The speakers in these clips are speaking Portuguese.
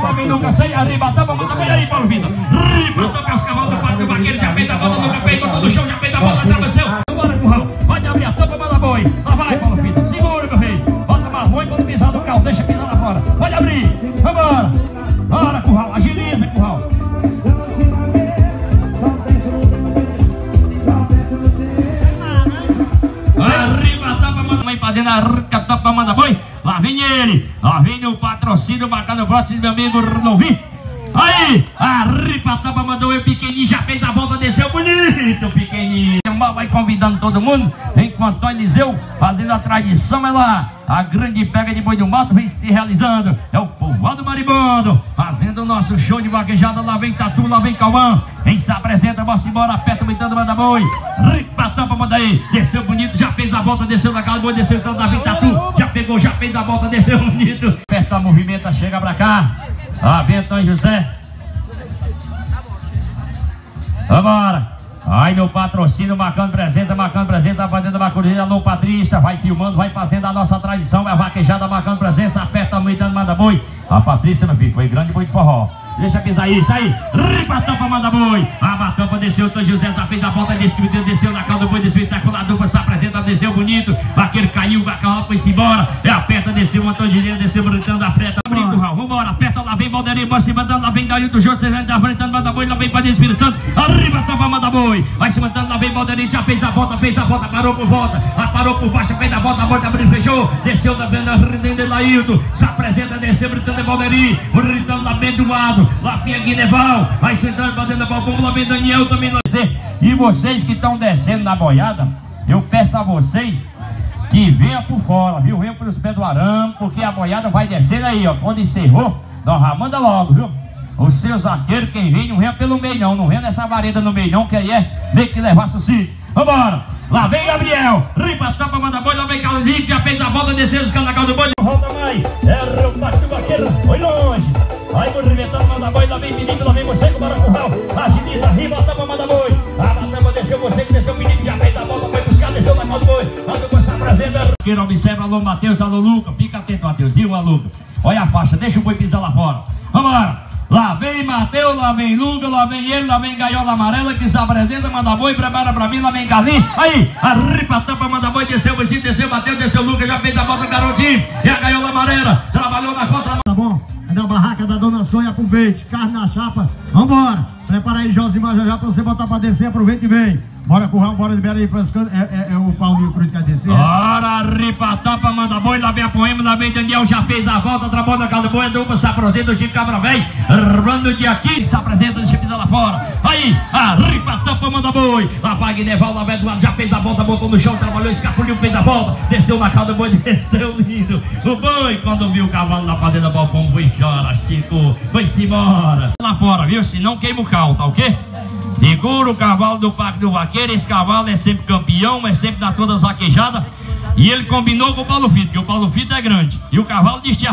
Também nunca sei, arriba, tapa, manda bem aí, Paulo Vitor. Riba, toca os cavalos do quarto vaqueiro, já fez a volta no campeão, botou no chão, já fez a volta, atravessou. Bora, curral, pode abrir a tampa, manda boi. Lá vai, Paulo Vitor, segura, meu rei. Bota mais boi quando pisar no carro, deixa pisar lá fora. Pode abrir, vambora. Bora, curral, agiliza, curral. Arriba, tapa, manda boi, fazendo a rica, tapa, manda boi. Vem ele, lá vem o patrocínio marcando o próximo, meu amigo Novi. Aí, a ripa tapa mandou eu pequenininho, já fez a volta, desceu bonito, pequenininho. O vai convidando todo mundo, enquanto o Eliseu fazendo a tradição, é lá. A grande pega de boi do mato vem se realizando. É o povoado maribondo, fazendo o nosso show de vaquejada. Lá vem Tatu, lá vem Calmã. Quem se apresenta, bora embora, aperta, aumentando, manda boi. Ripa tampa, manda aí. Desceu bonito, já fez a volta, desceu na casa boi, desceu então, lá vem Tatu. Pegou, já fez a volta, desceu bonito. Aperta, movimenta, chega pra cá. Lá vem José. Vambora. Aí meu patrocínio marcando presença, marcando presença, fazendo uma corrida. Alô Patrícia, vai filmando, vai fazendo a nossa tradição, vai vaquejada marcando presença, aperta muito, manda boi. A Patrícia, meu filho, foi grande boi de forró. Deixa pisar isso aí. Ripa tampa, manda boi. A tampa desceu, o José já fez a volta, desceu, desceu na calda boi, desceu, tá com se apresenta, desceu bonito. Vaqueiro caiu, vaca foi-se embora. É aperta, desceu, Antônio Direito, desceu, brincando, aperta, Raul. Vambora, aperta, lá vem Valderinho, vai se mandando, lá vem Gaio do Jô, você já tá enfrentando, manda boi, lá vem Padre Espiritando. Arriba, tampa, manda boi. Vai se mandando, lá vem Valderinho, já fez a volta, fez a volta, parou por volta. Ah, parou por baixo, fez a volta, a volta abriu, fechou. Desceu da venda, rendendo Laildo. Se apresenta, desceu, gritando, Valderinho. Gritando lá bem do lado. Lá vem Guineval. Vai sentando, batendo a palma, lá vem Daniel também. E vocês que estão descendo na boiada, eu peço a vocês que venha por fora, viu? Venha pelos pés do arame, porque a boiada vai descendo aí, ó. Quando encerrou, nós manda logo, viu? Os seus zagueiros, quem vem, não venha pelo meio não, não venha nessa vareda no meio não, que aí é meio que levar suicídio. Vambora! Lá vem Gabriel, ripa, tapa, manda boi, lá vem Carlosinho, que já fez a volta, desceu os canacal do boi. Volta mãe, é o pacto vaqueiro, foi longe. Aí movimentando, manda boi, lá vem Felipe, lá vem você com o Maracurral. Agiliza, riba, tapa, manda boi. Queira observa, alô Matheus, alô Luca, fica atento, Matheus, viu, alô Luca? Olha a faixa, deixa o boi pisar lá fora. Vambora! Lá vem Mateus, lá vem Luca, lá vem ele, lá vem Gaiola Amarela que se apresenta, manda boi, prepara pra mim, lá vem Carlinhos. Aí, a ripa tampa, manda boi, desceu o Vicente, desceu Mateus, desceu Luca, já fez a volta garotinho. E a Gaiola Amarela, trabalhou na contra. Tá bom? É da barraca da Dona Sonha bait, carne na chapa. Vambora! Prepara aí, Josimar, já já pra você botar pra descer, aproveita e vem. Bora currar, bora libera aí, Franciscano. É, é, é o Paulinho Cruz que vai descer. Ora, ripa, tapa, manda boi, lá vem a poema, lá vem Daniel, já fez a volta, trabalhou na casa do boi, a dupla se apresenta, o Chico Cabra vem, rando de aqui, se apresenta, deixa pisar lá fora. Aí, a ripa, tapa, manda boi, lá vai Guineval, lá vem Eduardo, já fez a volta, botou no chão, trabalhou, escapuliu, fez a volta, desceu na casa do boi, desceu lindo. O boi, quando viu o cavalo na fazenda, o pombo foi chora, Chico, foi-se embora. Lá fora, viu? Se não queima o cal, tá ok? Segura o cavalo do Parque do Vaqueiro. Esse cavalo é sempre campeão, é sempre na todas vaquejadas. E ele combinou com o Paulo Fito, que o Paulo Fito é grande. E o cavalo disse a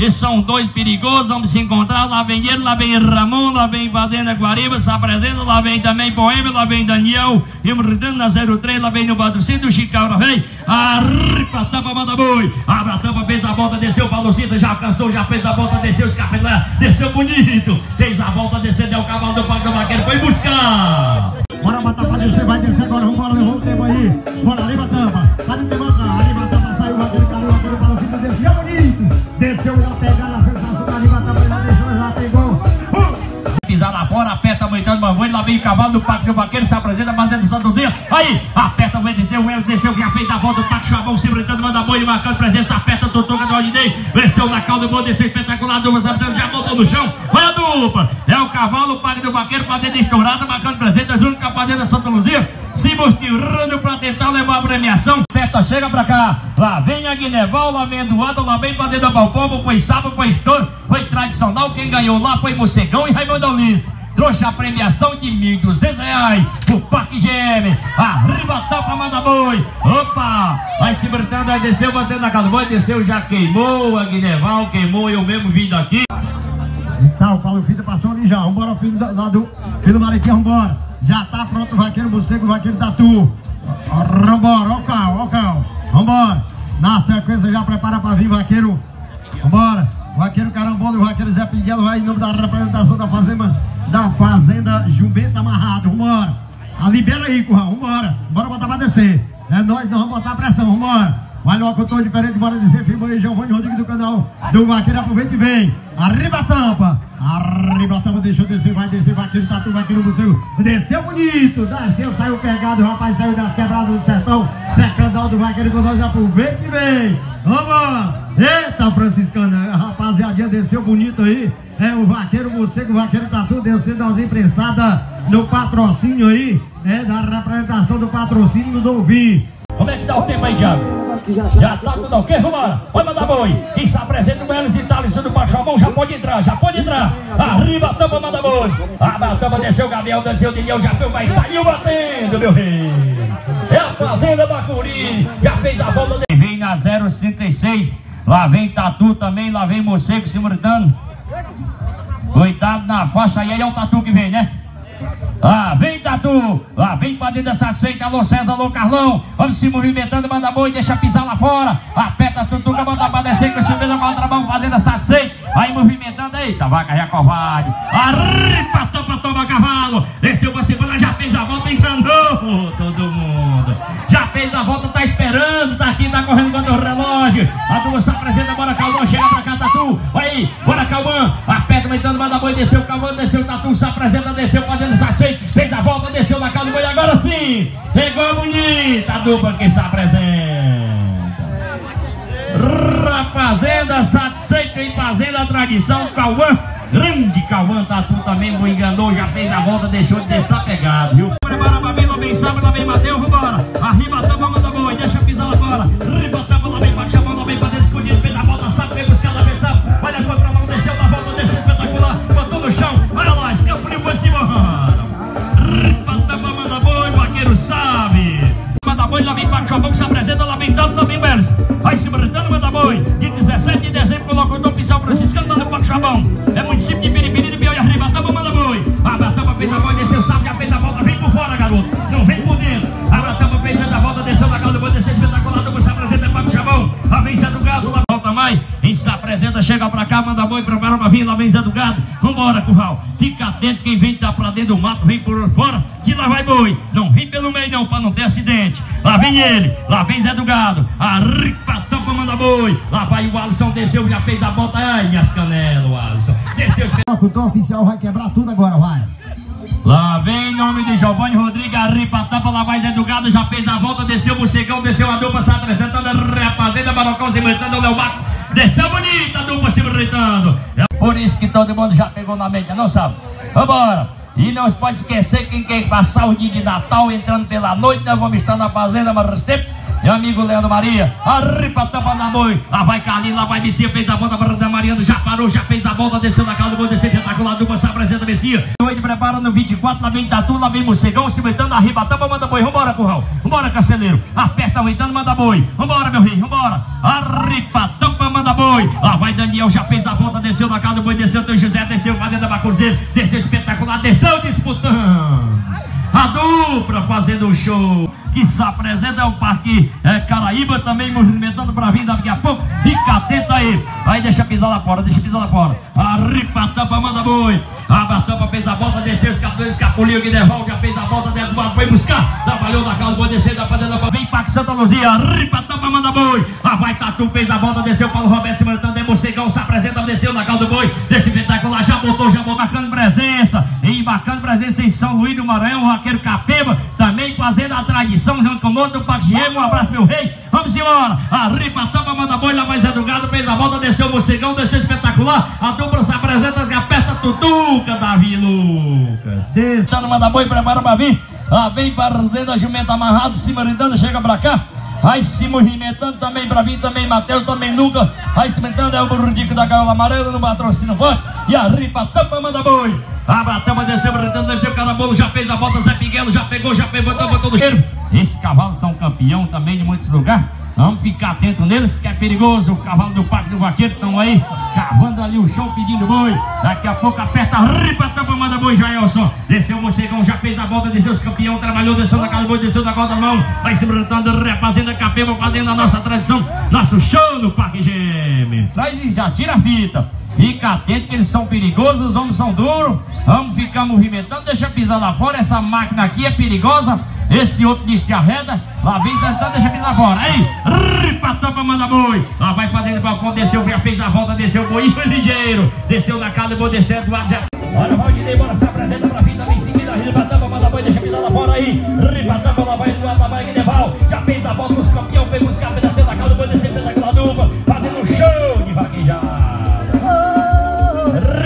Esses são dois perigosos, vamos se encontrar. Lá vem ele, lá vem Ramon, lá vem Fazenda Guariba, se apresenta. Lá vem também Poema, lá vem Daniel. E Ridando na 03, lá vem no patrocínio Chicabra, vem. Arripa, tampa, manda boi. Abra a tampa, fez a volta, desceu Fito, já alcançou, já fez a volta, desceu o escapelé, desceu bonito. Fez a volta, desceu, deu o cavalo do do Vaqueiro, foi buscar. Bora botar pra descer, vai descer agora, vambora, levou o tempo aí. Bora, leva a tampa. Para de levantar, lá vem o cavalo do Parque do Vaqueiro, se apresenta, batendo Santo Dia. Aí, aperta, vai desceu, o Elas desceu, já fez a volta, o Parque Chavão se gritando, manda boi, marcando presença, aperta, Totoca do Aldinei, venceu na calda, bom, desceu espetacular, dupla, apertando, já voltou no chão, vai a dupla, é o cavalo, o Parque do Vaqueiro, fazenda estourada, marcando presença, com a fazenda Santa Luzia, se mostrando pra tentar levar a premiação. Aperta, chega pra cá, lá vem a Guineval, lá vem Eduardo, lá vem fazenda Balpombo, foi sábado, foi estouro, foi tradicional, quem ganhou lá foi Mocegão e Raimundo Alice trouxe a premiação de R$ 1.200 pro Parque GM. Arriba, tapa, manda boi. Opa! Vai se brincando, vai desceu, batendo na casa boi, desceu, já queimou, a Guineval queimou, eu mesmo vim daqui. Tá, o Paulo Fita passou ali já. Vambora, filho do, lá do, filho do Mariquinha, vambora. Já tá pronto o vaqueiro Buceco, o vaqueiro Tatu. Vambora, ó carro, ó carro. Vambora. Na sequência já prepara pra vir vaqueiro. Vambora. Vaqueiro Carambola e o Vaqueiro Zé Pinguelo vai em nome da representação da Fazenda, da fazenda Jumenta Amarrado. Vambora. Ah, libera aí, Curral. Vambora. Bora botar pra descer. É nós, nós vamos botar pressão. Vambora. Vai no locutor diferente, bora dizer, firma aí, Giovanni Rodrigues do canal do Vaqueiro, aproveita e vem. Arriba a tampa. Arriba a tampa, deixa eu descer, vai descer, vaqueiro, tatu, vaqueiro museu. Desceu bonito, desceu, saiu pegado, o rapaz saiu das quebradas do sertão. Secandal do vaqueiro com nós, aproveita e vem. Vamos! Eita, franciscana, a rapaziadinha desceu bonito aí. É o vaqueiro morcego, o vaqueiro tatu, descendo as imprensadas no patrocínio aí, é da representação do patrocínio do Ouvir. Como é que dá o tempo aí, Thiago? Já tá tudo ok? Vambora. Vai mandar boi. Quem está presente no Elis Itália, do Pachamão, já pode entrar, já pode entrar. Arriba a tampa, manda boi. A tampa desceu, Gabriel, desceu, Diniel, já foi, mas saiu batendo, meu rei. É a Fazenda Bacuri. Já fez a volta. De... Vem na 036. Lá vem Tatu também, lá vem Morcego simultâneo. Cuidado na faixa aí, é o Tatu que vem, né? Lá vem Tatu, lá vem pra dentro dessa seita, alô César, alô Carlão, vamos se movimentando, manda boi, deixa pisar lá fora, aperta Tutuca, manda pra descer, com esse mesmo contra mão, fazendo essa seita, aí movimentando, eita, vaca já covarde, arripa, tampa, toma cavalo, desceu pra cima, já fez a volta, enganou todo mundo, já fez a volta, tá esperando, tá aqui, tá correndo contra o relógio, a turma se apresenta, bora Calmão, chega pra cá, Tatu, aí, bora Calmão, aperta, aumentando, manda boi, desceu o Calmão, desceu Tatu, se apresenta, desceu dessa seita, fez a volta, desceu na calma do boi, agora sim, pegou bonita a dupla que se apresenta. Fazenda satisfeito em Fazenda Tradição, Cauã, grande Cauã, Tatu também me enganou, já fez a volta, deixou de descer pegado, viu? Bora, Babi, lá vem Sábio, lá vem Mateus, vambora, arriba a tampa, manda boi, deixa pisar lá fora, arriba a tampa, lá vem chamou, lá vem pra dentro, escondido, mais. Quem se apresenta, chega pra cá, manda boi, prepara pra vir, lá vem Zé do Gado. Vambora, curral. Fica atento, quem vem tá pra dentro do mato, vem por fora, que lá vai boi. Não vem pelo meio não, pra não ter acidente. Lá vem ele, lá vem Zé do Gado. Arripa, tampa, manda boi. Lá vai o Alisson, desceu, já fez a volta. Ai, minhas canelas, o Alisson. Desceu, fez... O locutor oficial vai quebrar tudo agora, vai. Lá vem em nome de Giovanni Rodrigues, arripa, tampa, lá vai Zé do Gado, já fez a volta, desceu o Bucegão, desceu a dupla, se apresentando, rapaziada, Barocão se metendo, o Léo Max, desceu bonita a dupla se. É por isso que todo mundo já pegou na mente, não sabe? Vambora! E não se pode esquecer quem quer passar o dia de Natal entrando pela noite, nós vamos estar na fazenda, mas tempo. Meu amigo Leandro Maria, arriba, tampa na boi. Lá vai Carlinhos, lá vai Messia, fez a volta para o Mariano, já parou, já fez a volta, desceu na casa do boi, desceu espetacular, dupla se apresenta Messia. Noite preparando 24, lá vem Tatu, lá vem Morcegão, se metendo, arriba, tampa, manda boi. Vambora, curral, vambora, carceleiro. Aperta, aumentando, manda boi. Vambora, meu rei, vambora. Arriba, tampa, manda boi. Lá vai Daniel, já fez a volta, desceu na casa do boi, desceu teu José, desceu fazenda Bacurzeiro, desceu espetacular, desceu disputando. A dupla fazendo o show que se apresenta é o Parque é, Caraíba também movimentando para vir daqui a pouco. Fica atento aí. Aí deixa pisar lá fora, deixa pisar lá fora. Arriba a tampa, manda boi. Abre a tampa, fez a volta, desceu, escapuliu, escapuliu, que devolve, fez a volta, dentro do foi buscar. Trabalhou na casa, boi descer, da fazenda, vem Parque Santa Luzia. Arriba a tampa, manda boi. Lá vai Tatu, fez a volta, desceu, Paulo Roberto se mantendo, é Mocegão, se apresenta, desceu na casa do boi. Desse espetacular, já botou, já botou, marcando presença. E bacana presença em São Luís do Maranhão, o Raqueiro Capeba, também fazendo a tradição junto conosco do Paxiego. Um abraço, meu rei. Vamos embora. Arriba a tampa, manda boi, lá do Gado, fez a volta, desceu o Mocegão, desceu espetacular. A dupla se apresenta, que aperta Tutuca, Davi Lucas. Está no manda boi, prepara pra vir. Lá vem Fazenda Jumenta amarrado, se maridando, chega pra cá. Vai se movimentando também pra vir, também Matheus, também Lucas. Vai se movimentando, é o Burundico da Gaiola Amarela no patrocínio forte. E arriba a tampa, manda boi. Abra a tampa, desceu, o carambolo, já fez a volta, Zé Pinguelo, já pegou, já pegou, botou, botou no cheiro. Esse cavalo são campeão também de muitos lugares. Vamos ficar atento neles, que é perigoso. O cavalo do Parque do Vaqueiro estão aí, cavando ali o show, pedindo boi. Daqui a pouco aperta, ripa, tampa, manda boi, Jaelson. Desceu o Mocegão, já fez a volta, desceu os campeão, trabalhou, desceu da casa do boi, desceu da corda mão. Vai se brotando, refazendo a capema, fazendo a nossa tradição, nosso show no Parque Gêmeo. Traz e já tira a fita. Fica atento que eles são perigosos, os homens são duros. Vamos ficar movimentando, deixa pisar lá fora. Essa máquina aqui é perigosa. Esse outro diz que arreda. Lá vem sentando, deixa pisar fora. Aí, ripa, tampa, manda boi. Lá vai pra dentro do balcão, desceu, já fez a volta, desceu o boi, foi ligeiro. Desceu na casa, vou descer do já. Olha o Valdinei, bora se apresenta pra fim também em seguida. Ripa, tampa, manda boi, deixa pisar lá fora aí. Ripa, tampa, lá vai lá vai Guineval. Já fez a volta, os campeão, foi buscar, desceu da casa, vou descer pela dupla. Fazendo show de vaquejada.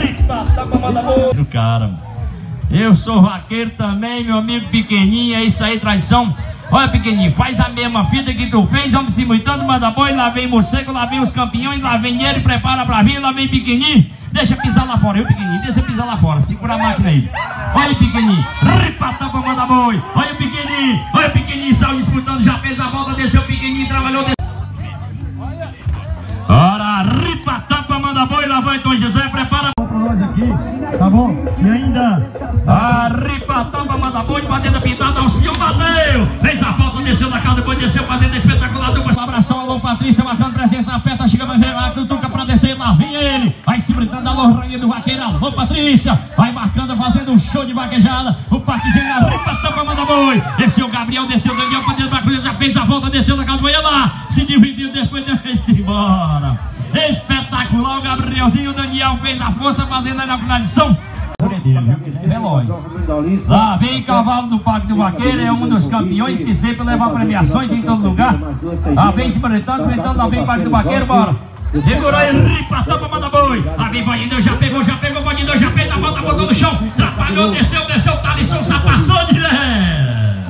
Ripa, tampa, manda boi. Cara, eu sou vaqueiro também, meu amigo pequenininho, é isso aí, traição. Olha, pequenininho, faz a mesma fita que tu fez, vamos se mudando, manda boi, lá vem morcego, lá vem os campeões, lá vem ele, prepara pra vir, lá vem pequenininho, deixa pisar lá fora, eu pequenininho, deixa pisar lá fora, segura a máquina aí. Olha pequenininho, ripa tampa, manda boi, olha pequenininho, olha pequenininho, saiu disputando, já fez a volta, desceu pequenininho, trabalhou, desceu. Ora, ripa tampa, manda boi, lá vai Tom José, prepara. Pra aqui, tá bom? E ainda A ripa tampa, manda boi, batendo pintada, o senhor bateu. Fez a falta, desceu na casa, depois desceu pra dentro, espetacular. Dupla. Abração, alô Patrícia, marcando presença, aperta, chega, vai ver lá, tutuca pra descer, lá vem ele. Vai se brincando, alô Rainha do Vaqueiro, alô Patrícia. Vai marcando, fazendo um show de vaquejada. O Parque General, tampa, manda boi. Desceu o Gabriel, desceu o Daniel, pra dentro da cruz, já fez a volta, desceu na casa, vai lá. Se dividiu, depois deu-se embora. Espetacular, o Gabrielzinho, o Daniel fez a força, fazendo a finalização. Lá vem cavalo do Parque do Vaqueiro, é um dos campeões que sempre leva premiações em todo lugar. Lá vem se enfrentando, enfrentando, lá vem Parque do Vaqueiro, bora. Segurou aí, ripa, tampa, manda boi. Lá vem Valdineu, já pegou, já pegou, Valdineu, já fez a volta, botou no chão. Atrapalhou, desceu, desceu, Thalisson, só passou de lé.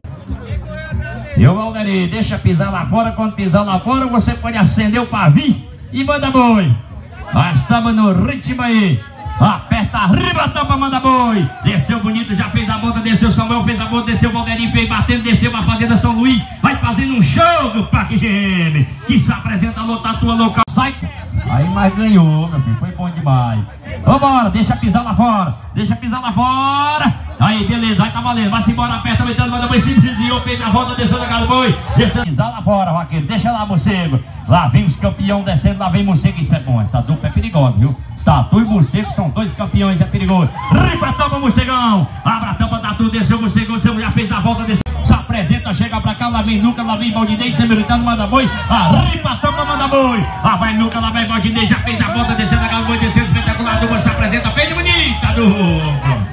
E o Valderi, deixa pisar lá fora, quando pisar lá fora, você pode acender o pavio e manda boi. Nós estamos no ritmo aí. Aperta arriba, tampa, manda boi. Desceu bonito, já fez a volta, desceu Samuel, fez a volta, desceu Valderinho, fez batendo, desceu pra fazenda São Luís. Vai fazendo um show do Parque GM. Que se apresenta, alô, tatua local. Sai. Aí, mas ganhou, meu filho. Foi bom demais. Vambora, deixa pisar lá fora. Deixa pisar lá fora. Aí, beleza, vai tá valendo. Vai-se embora, aperta, metendo, manda boi, se desviou, fez a volta, desceu da do boi. Deixa pisar lá fora, vaqueiro. Deixa lá, morcego. Lá vem os campeão descendo, lá vem morcego. Isso é bom, essa dupla é perigosa, viu? Tatu e morcego são dois campeões, é perigoso. Ripa, tampa, morcegão. Abra a tampa, tatu, desceu, morcegão, você já fez a volta, desceu. Se apresenta, chega pra cá, lá vem Luca, lá vem Valdinei, sempre gritando, manda boi. A ripa, tampa, manda boi. Lá vai Luca, lá vai Valdinei, já fez a volta, desceu da casa, boi, desceu, espetacular, dupla se apresenta, bem bonita, dupla.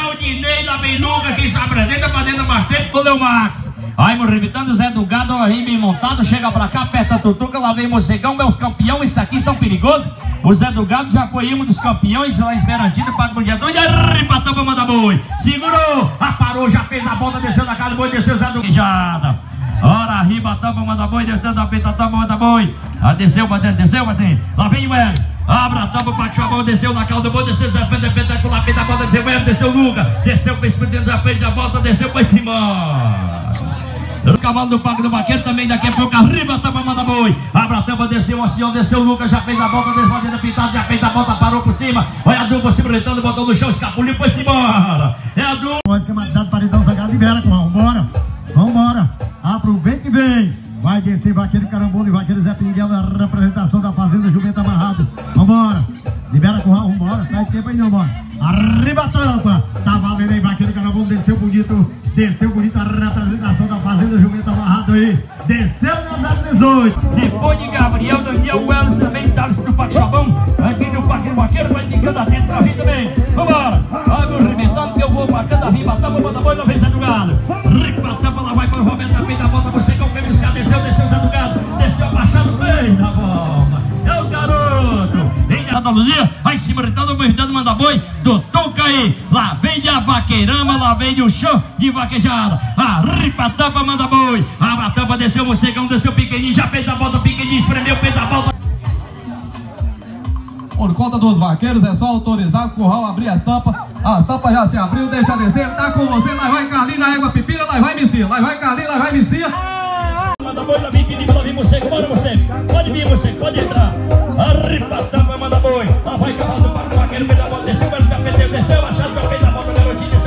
Raudinei, lá vem Luca, quem se apresenta, fazendo bastante, o Leo Max. Aí, movimentando, Zé do Gado, aí bem montado, chega pra cá, aperta a tutuca, lá vem Mocegão, meus campeões, isso aqui são perigosos. O Zé do Gado já foi um dos campeões lá em para o dia dois, tampa, manda boi. Segurou, aparou, já fez a volta, desceu da casa, boi, desceu Zé do Queijada. Ora, arriba, tampa, manda boi, desceu da feita, tampa, manda boi. Ah, desceu, batendo, desceu, batendo. Lá vem o Hélio. Abra a tampa, partiu a mão, desceu na calda, boi, desceu, Zé Pedro, espetacular, feita a desceu o Hélio, desceu o Luca. Desceu, fez por dentro, já fez a volta, desceu, foi embora. O cavalo do Parque do Vaqueiro também daqui a pouco arriba tampa, manda boi. Abra a tampa, desceu o Oceano, desceu o Lucas, já fez a volta, desfazendo a pintada, já fez a volta, parou por cima. Olha a dupla se bretando, botou no chão, escapuliu, foi-se embora. É a dupla. Nós esquematizado paredão sagrado, libera com vambora, vambora, aproveita e vem. Vai descer vaqueiro carambola e vaqueiro Zé Pinguel na representação da Fazenda Jumenta Amarrado. Vambora, libera com o Raul, vambora, tá tempo aí não, bora. Arriba a tampa, tá valendo aí, vaqueiro carambola, desceu bonito, desceu bonito Desceu na 018. Depois de Gabriel, Daniel Wells também, Thales do Parque Chabão. Aqui do Parque Vaqueiro, vai ficando atento pra vir também. Vambora, vai me arrebentando que eu vou marcando a riba, tampa, manda boi, não vem do Gado. Ripa, tampa, lá vai para o Roberto, a peita, volta, você que vem buscar, desceu, desceu Zé do Gado, desceu abaixado, fez a volta. É os garotos. Vem da Santa Luzia, vai se britando, gritando, manda boi, do Toca aí. Lá vem de a vaqueirama, lá vem de um show de vaquejada. A ripa, tampa, manda boi. Abra a tampa, desceu o cegão, desceu o pequenininho, já fez a volta, o pequenininho espremeu, fez a volta. Por conta dos vaqueiros, é só autorizar o curral abrir as tampas. As tampas já se abriu, deixa descer. Tá com você, lá vai Carlinhos, na égua pipira, lá vai Missia. Lá vai Carlinhos, lá vai Missia. Manda boi, lá vem pedindo, lá vem você, bora você. Pode vir você, pode entrar. Arribatá, vai mandar boi. Lá vai cavalo do barco vaqueiro, pela moto, desceu, ele capeteu, desceu, achado, capeta, moto, garotinho.